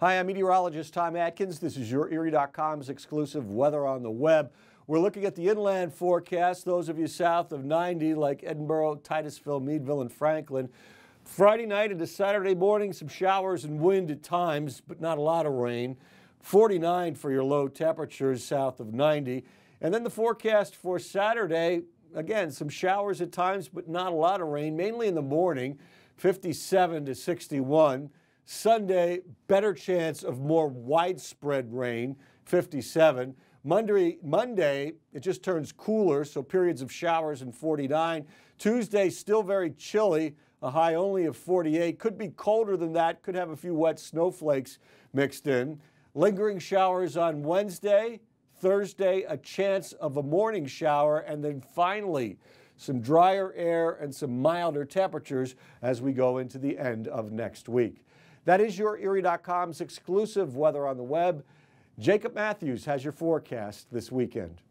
Hi, I'm meteorologist Tom Atkins. This is YourErie.com's exclusive weather on the web. We're looking at the inland forecast. Those of you south of 90, like Edinboro, Titusville, Meadville, and Franklin. Friday night into Saturday morning, some showers and wind at times, but not a lot of rain. 49 for your low temperatures south of 90. And then the forecast for Saturday, again, some showers at times, but not a lot of rain, mainly in the morning, 57 to 61. Sunday, better chance of more widespread rain, 57. Monday, Monday, it just turns cooler, so periods of showers in 49. Tuesday, still very chilly, a high only of 48. Could be colder than that, could have a few wet snowflakes mixed in. Lingering showers on Wednesday, Thursday, a chance of a morning shower, and then finally, some drier air and some milder temperatures as we go into the end of next week. That is YourErie.com's exclusive weather on the web. Jacob Matthews has your forecast this weekend.